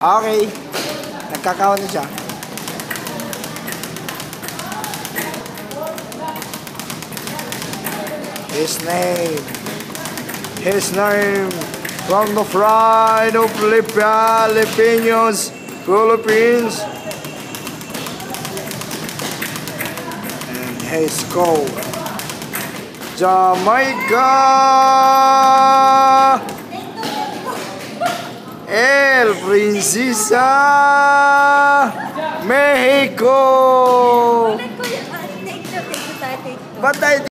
Okay. Nagkakawa na siya. His name. His name. From the pride of Filipinos, Philippines. And his code. Jamaica. El Princesa Mexico.